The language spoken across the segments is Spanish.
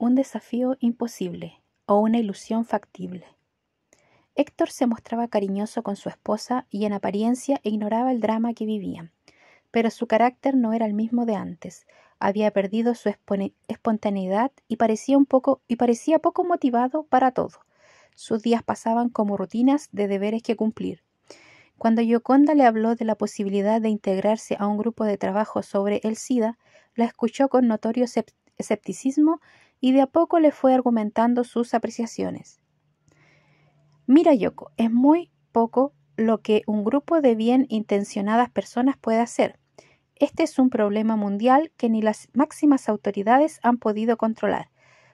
un desafío imposible o una ilusión factible. Héctor se mostraba cariñoso con su esposa y en apariencia ignoraba el drama que vivían, pero su carácter no era el mismo de antes. Había perdido su espontaneidad y parecía un poco y parecía poco motivado para todo. Sus días pasaban como rutinas de deberes que cumplir. Cuando Yoconda le habló de la posibilidad de integrarse a un grupo de trabajo sobre el SIDA, la escuchó con notorio escepticismo y de a poco le fue argumentando sus apreciaciones. Mira, Yoko, es muy poco lo que un grupo de bien intencionadas personas puede hacer. Este es un problema mundial que ni las máximas autoridades han podido controlar.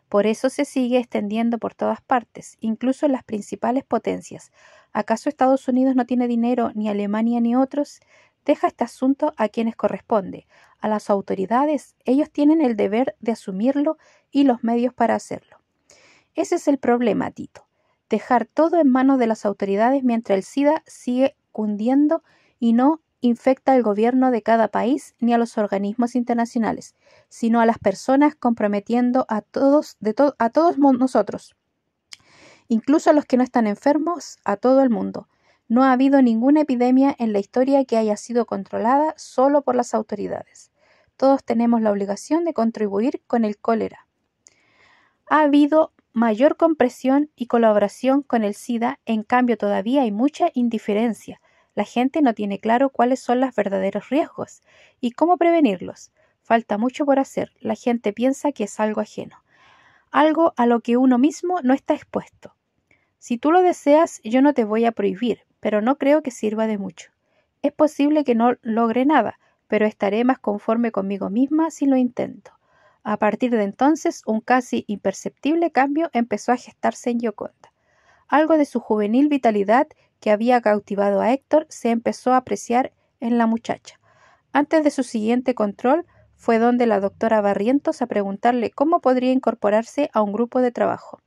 Por eso se sigue extendiendo por todas partes, incluso en las principales potencias. ¿Acaso Estados Unidos no tiene dinero, ni Alemania ni otros? Deja este asunto a quienes corresponde, a las autoridades. Ellos tienen el deber de asumirlo y los medios para hacerlo. Ese es el problema, Tito. Dejar todo en manos de las autoridades mientras el SIDA sigue cundiendo y no infecta al gobierno de cada país ni a los organismos internacionales, sino a las personas comprometiendo a todos, a todos nosotros, incluso a los que no están enfermos, a todo el mundo. No ha habido ninguna epidemia en la historia que haya sido controlada solo por las autoridades. Todos tenemos la obligación de contribuir con el cólera. Ha habido mayor compresión y colaboración con el SIDA, en cambio todavía hay mucha indiferencia, la gente no tiene claro cuáles son los verdaderos riesgos y cómo prevenirlos. Falta mucho por hacer. La gente piensa que es algo ajeno, algo a lo que uno mismo no está expuesto. Si tú lo deseas, yo no te voy a prohibir, pero no creo que sirva de mucho. Es posible que no logre nada, pero estaré más conforme conmigo misma si lo intento. A partir de entonces, un casi imperceptible cambio empezó a gestarse en Yoconda. Algo de su juvenil vitalidad que había cautivado a Héctor se empezó a apreciar en la muchacha. Antes de su siguiente control, fue donde la doctora Barrientos a preguntarle cómo podría incorporarse a un grupo de trabajo.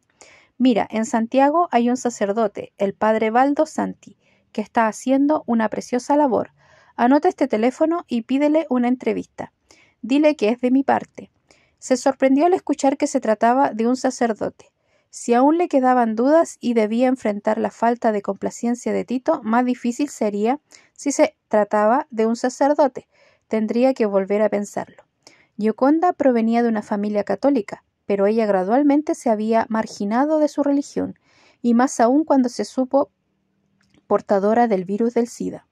Mira, en Santiago hay un sacerdote, el padre Baldo Santi, que está haciendo una preciosa labor. Anota este teléfono y pídele una entrevista. Dile que es de mi parte. Se sorprendió al escuchar que se trataba de un sacerdote. Si aún le quedaban dudas y debía enfrentar la falta de complacencia de Tito, más difícil sería si se trataba de un sacerdote. Tendría que volver a pensarlo. Gioconda provenía de una familia católica, pero ella gradualmente se había marginado de su religión, y más aún cuando se supo portadora del virus del SIDA.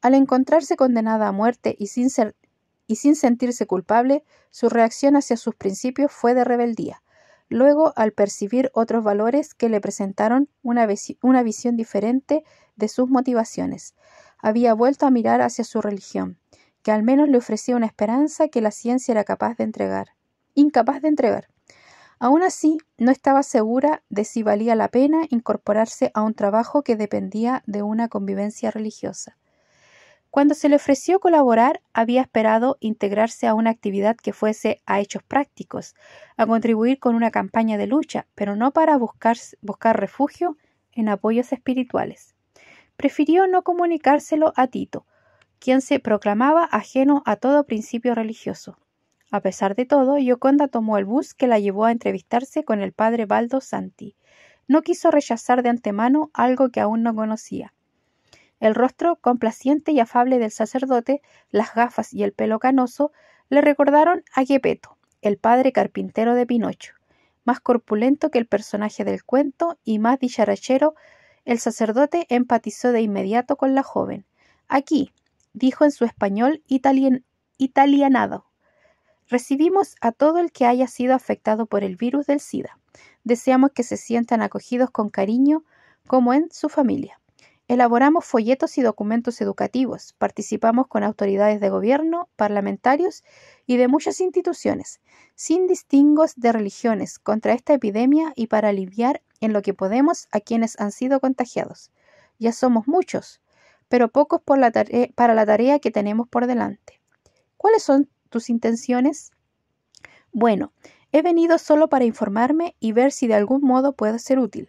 Al encontrarse condenada a muerte y sin, y sin sentirse culpable, su reacción hacia sus principios fue de rebeldía. Luego, al percibir otros valores que le presentaron una, visión diferente de sus motivaciones, había vuelto a mirar hacia su religión, que al menos le ofrecía una esperanza que la ciencia era capaz de entregar, incapaz de entregar. Aún así, no estaba segura de si valía la pena incorporarse a un trabajo que dependía de una convivencia religiosa. Cuando se le ofreció colaborar, había esperado integrarse a una actividad que fuese a hechos prácticos, a contribuir con una campaña de lucha, pero no para buscar, refugio en apoyos espirituales. Prefirió no comunicárselo a Tito, quien se proclamaba ajeno a todo principio religioso. A pesar de todo, Yoconda tomó el bus que la llevó a entrevistarse con el padre Baldo Santi. No quiso rechazar de antemano algo que aún no conocía. El rostro complaciente y afable del sacerdote, las gafas y el pelo canoso le recordaron a Gepetto, el padre carpintero de Pinocho. Más corpulento que el personaje del cuento y más dicharachero, el sacerdote empatizó de inmediato con la joven. Aquí, dijo en su español italianado, recibimos a todo el que haya sido afectado por el virus del SIDA. Deseamos que se sientan acogidos con cariño como en su familia. Elaboramos folletos y documentos educativos, participamos con autoridades de gobierno, parlamentarios y de muchas instituciones, sin distingos de religiones, contra esta epidemia y para aliviar en lo que podemos a quienes han sido contagiados. Ya somos muchos, pero pocos por la para la tarea que tenemos por delante. ¿Cuáles son tus intenciones? Bueno, he venido solo para informarme y ver si de algún modo puedo ser útil.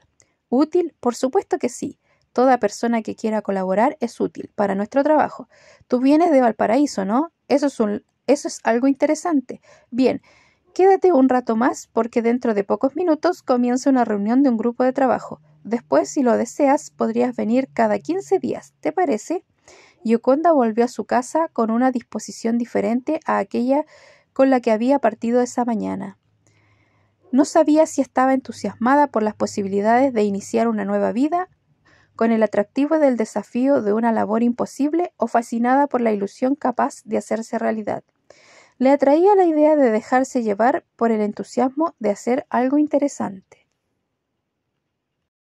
Útil, por supuesto que sí Toda persona que quiera colaborar es útil para nuestro trabajo. Tú vienes de Valparaíso, ¿no? Eso es, un, eso es algo interesante. Bien, Quédate un rato más porque dentro de pocos minutos comienza una reunión de un grupo de trabajo. Después, si lo deseas, podrías venir cada 15 días. ¿Te parece? Yoconda volvió a su casa con una disposición diferente a aquella con la que había partido esa mañana. No sabía si estaba entusiasmada por las posibilidades de iniciar una nueva vida, con el atractivo del desafío de una labor imposible o fascinada por la ilusión capaz de hacerse realidad. Le atraía la idea de dejarse llevar por el entusiasmo de hacer algo interesante.